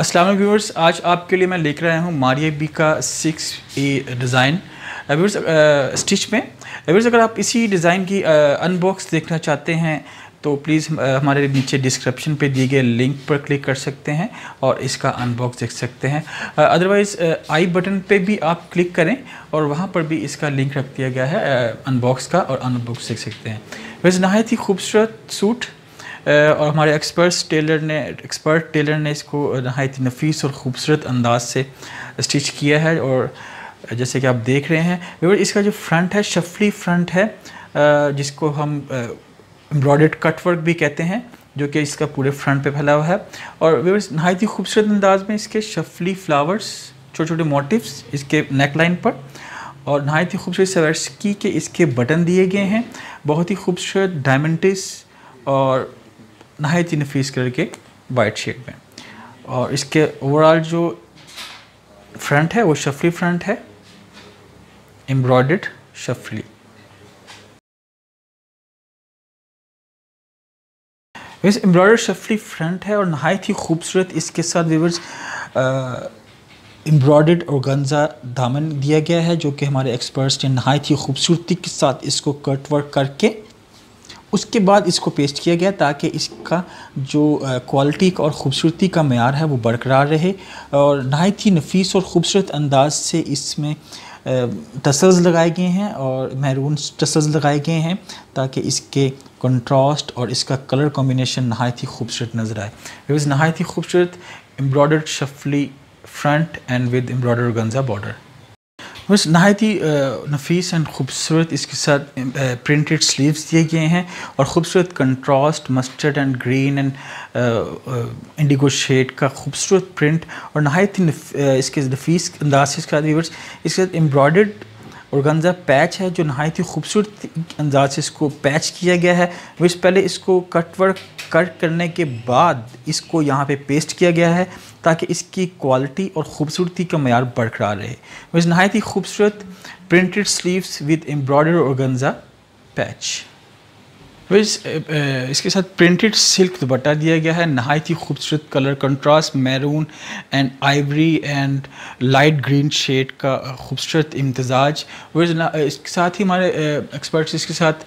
السلام علیکم ویورس آج آپ کے لیے میں لے کر آیا ہوں ماریا بی کا six A design weavers stitch میں. Uh, ویورس اگر آپ اسی ڈیزائن کی uh, ان باکس دیکھنا چاہتے ہیں، تو پلیز uh, ہمارے نیچے ڈسکرپشن پہ دیے گئے لنک پر کلک کر سکتے ہیں اور اس کا ان باکس دیکھ سکتے ہیں. ادروائز آئی بٹن پہ بھی آپ کلک کریں اور وہاں پر بھی اس کا لنک رکھ دیا گیا ہے ان باکس کا اور ان باکس دیکھ سکتے ہیں. ویسے نہایت ہی خوبصورت سوٹ اور ہمارے ایکسپرٹس ٹیلر نے، ایکسپرٹ ٹیلر نے اس کو نہایت نفیس اور خوبصورت انداز سے اسٹچ کیا ہے اور جیسے کہ آپ دیکھ رہے ہیں اس کا جو فرنٹ ہے، شفلی فرنٹ ہے جس کو ہم امبرائڈڈ کٹ ورک بھی کہتے ہیں، جو کہ اس کا پورے فرنٹ پہ پھیلا ہوا ہے۔ اور ویورس نہایت ہی خوبصورت انداز میں اس کے شفلی فلاورس چھوٹے چھوٹے موٹیوس اس کے نیک لائن پر، اور نہایت ہی خوبصورت سیورس کی کہ اس کے بٹن دیے گئے ہیں۔ بہت ہی خوبصورت ڈائمنٹس اور نہایت ہی نفیس کلر کے وائٹ شیڈ میں۔ اور اس کے اوور آل جو فرنٹ ہے وہ شفلی فرنٹ ہے۔ امبرائڈڈ شفلی ویس امبرائڈر شفلی فرنٹ ہے اور نہایت ہی خوبصورت اس کے ساتھ ویورز امبرائڈڈ اور گنزا دامن دیا گیا ہے جو کہ ہمارے ایکسپرٹس نے نہایت ہی خوبصورتی کے ساتھ اس کو کٹ ورک کر کے اس کے بعد اس کو پیسٹ کیا گیا تاکہ اس کا جو کوالٹی اور خوبصورتی کا معیار ہے وہ برقرار رہے اور نہایت ہی نفیس اور خوبصورت انداز سے اس میں ٹسلز لگائے گئے ہیں اور محرون ٹسلز لگائے گئے ہیں تاکہ اس کے کنٹراسٹ اور اس کا کلر کمبینیشن نہایت ہی خوبصورت نظر آئے۔ نہایت ہی خوبصورت embroidered schiffli front and with embroider Ginza border بس نہایت ہی نفیس اینڈ خوبصورت اس کے ساتھ پرنٹڈ سلیوز دیے گئے ہیں اور خوبصورت contrast mustard and green and indigo shade کا خوبصورت پرنٹ اور نہایت ہی اس کے نفیس انداز سے اس کے ویورس اس کے ساتھ امبرائڈرڈ اورگنزا پیچ ہے جو نہایت ہی خوبصورت انداز سے اس کو پیچ کیا گیا ہے۔ وہ اس پہلے اس کو کٹ ورک کٹ کرنے کے بعد اس کو یہاں پہ پیسٹ کیا گیا ہے تاکہ اس کی کوالٹی اور خوبصورتی کا معیار برقرار رہے۔ ویس نہایت ہی خوبصورت printed sleeves with embroider organza patch. اس کے ساتھ پرنٹڈ سلک دوپٹہ دیا گیا ہے۔ نہایت ہی خوبصورت colour contrast maroon and ivory and light green shade کا خوبصورت امتزاج۔ ویز اس کے ساتھ ہی ہمارے ایکسپرٹس اس کے ساتھ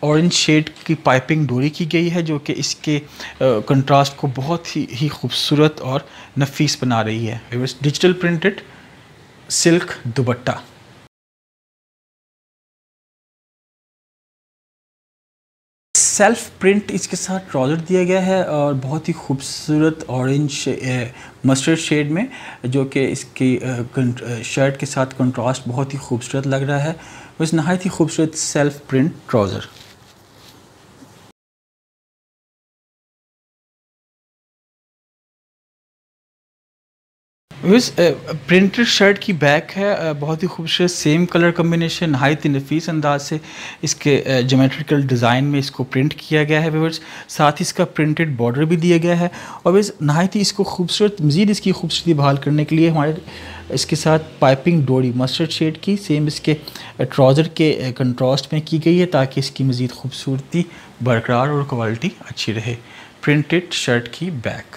اورنج شیڈ کی پائپنگ ڈوری کی گئی ہے، جو کہ اس کے کنٹراسٹ کو بہت ہی ہی خوبصورت اور نفیس بنا رہی ہے۔ Digital printed silk dupatta. Self print اس کے ساتھ ٹراؤزر دیا گیا ہے اور بہت ہی خوبصورت اورنج مسٹرڈ شیڈ میں، جو کہ اس کی eh, شرٹ eh, کے ساتھ کنٹراسٹ بہت ہی خوبصورت لگ رہا ہے۔ اس نہایت ہی خوبصورت سیلف پرنٹ ٹراؤزر ویس پرنٹڈ شرٹ کی بیک ہے بہت ہی خوبصورت، سیم کلر کمبینیشن نہایت ہی نفیس انداز سے اس کے جیومیٹریکل ڈیزائن میں اس کو پرنٹ کیا گیا ہے ویورس ساتھ ہی اس کا پرنٹڈ بارڈر بھی دیا گیا ہے۔ اور ویس، نہایت ہی اس کو خوبصورت، مزید اس کی خوبصورتی بحال کرنے کے لیے ہمارے اس کے ساتھ پائپنگ ڈوری مسٹرڈ شیڈ کی سیم اس کے ٹراؤزر کے کنٹراسٹ میں کی گئی ہے تاکہ اس کی مزید خوبصورتی برقرار اور کوالٹی اچھی رہے۔ پرنٹڈ شرٹ کی بیک۔